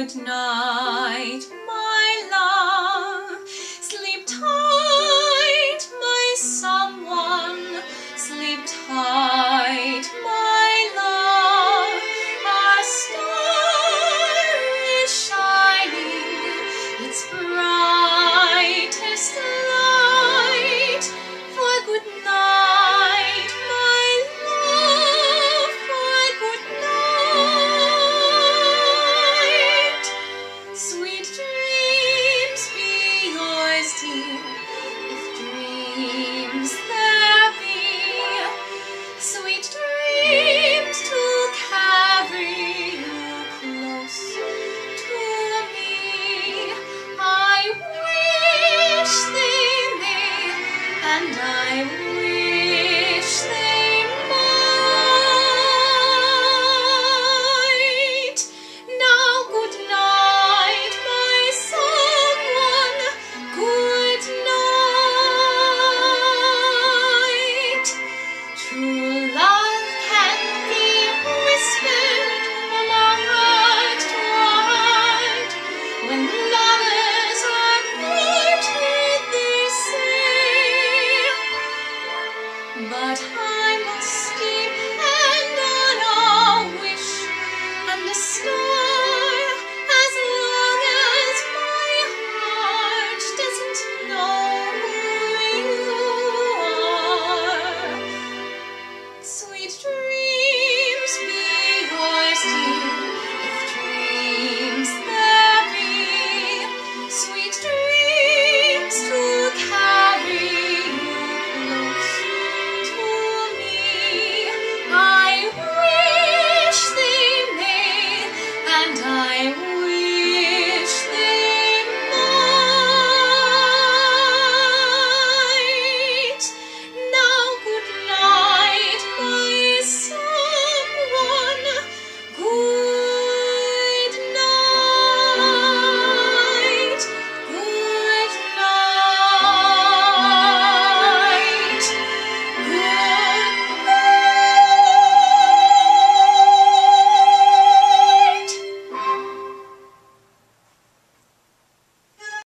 Good night, my love. Sleep tight, my someone. Sleep tight, my love. A star is shining. It's bright. if dreams there be, sweet dreams to carry you close to me. I wish may, and I time.